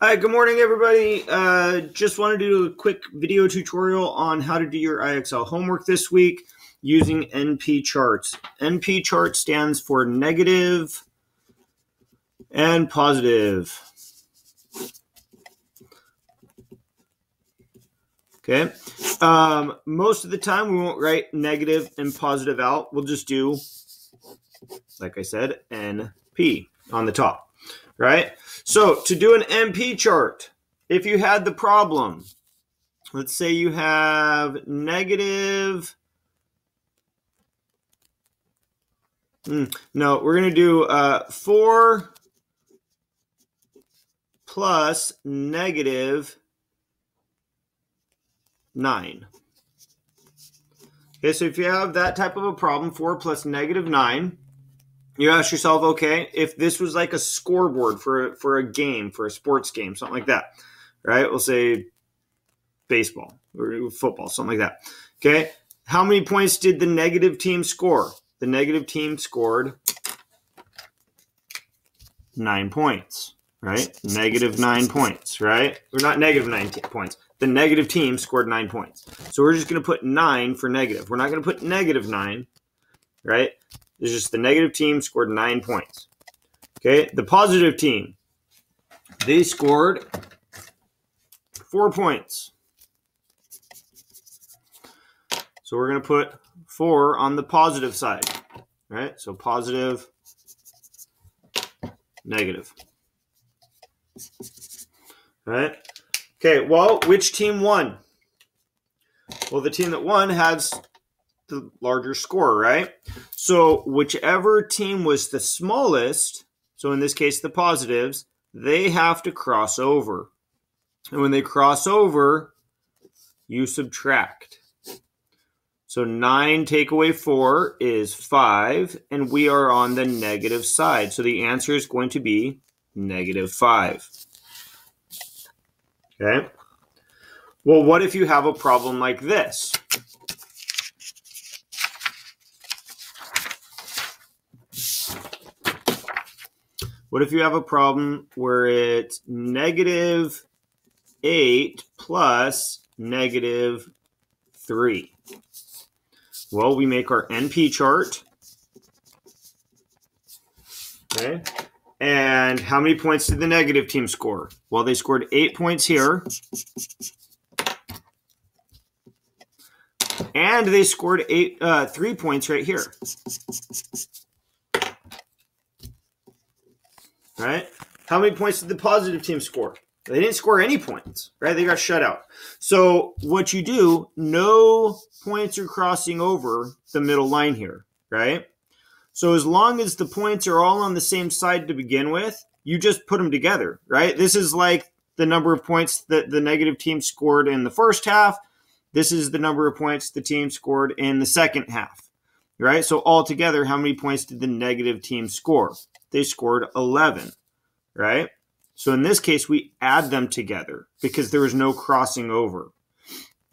Hi, good morning, everybody. Uh, just wanted to do a quick video tutorial on how to do your IXL homework this week using NP charts. NP chart stands for negative and positive. Okay. Um, most of the time, we won't write negative and positive out. We'll just do, like I said, NP on the top, right? So to do an NP chart, if you had the problem, let's say you have negative, hmm, no, we're going to do uh, 4 plus negative 9. Okay, so if you have that type of a problem, 4 plus negative 9, you ask yourself, okay, if this was like a scoreboard for for a game, for a sports game, something like that, right? We'll say baseball or football, something like that. Okay, how many points did the negative team score? The negative team scored nine points, right? Negative nine points, right? Or not negative nine points. The negative team scored nine points. So we're just going to put nine for negative. We're not going to put negative nine, right? It's just the negative team scored nine points. Okay, the positive team, they scored four points. So we're going to put four on the positive side, right? So positive, negative. Right? Okay, well, which team won? Well, the team that won has the larger score, right? So whichever team was the smallest, so in this case the positives, they have to cross over. And when they cross over, you subtract. So 9 take away 4 is 5, and we are on the negative side. So the answer is going to be negative 5. Okay? Well, what if you have a problem like this? What if you have a problem where it's negative 8 plus negative 3? Well, we make our NP chart. Okay. And how many points did the negative team score? Well, they scored 8 points here. And they scored eight, uh, three points right here. Right? How many points did the positive team score? They didn't score any points, right? They got shut out. So what you do, no points are crossing over the middle line here, right? So as long as the points are all on the same side to begin with, you just put them together, right? This is like the number of points that the negative team scored in the first half. This is the number of points the team scored in the second half, right? So altogether, how many points did the negative team score? They scored 11, right? So in this case, we add them together because there is no crossing over.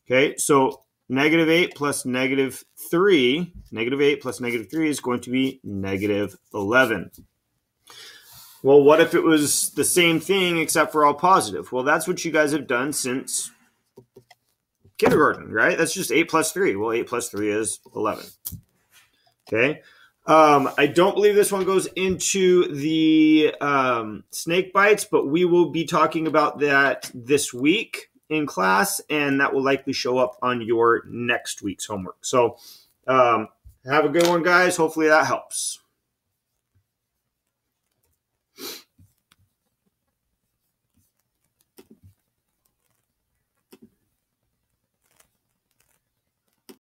Okay, so negative 8 plus negative 3, negative 8 plus negative 3 is going to be negative 11. Well, what if it was the same thing except for all positive? Well, that's what you guys have done since kindergarten, right? That's just 8 plus 3. Well, 8 plus 3 is 11. Okay, um, I don't believe this one goes into the um, snake bites, but we will be talking about that this week in class, and that will likely show up on your next week's homework. So, um, have a good one, guys. Hopefully that helps.